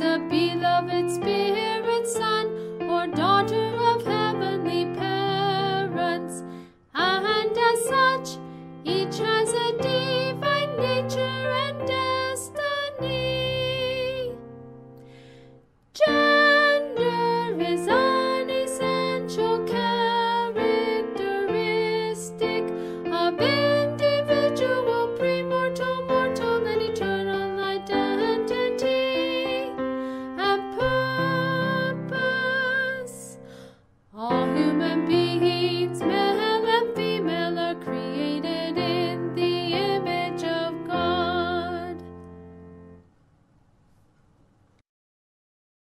a beloved spirit son or daughter of heavenly parents, and as such, each has a human beats Man.